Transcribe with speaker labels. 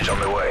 Speaker 1: package on the way.